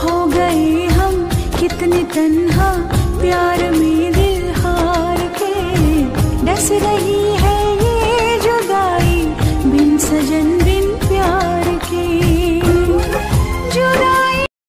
हो गए हम कितने तन्हा प्यार में दिल हार के डस रही है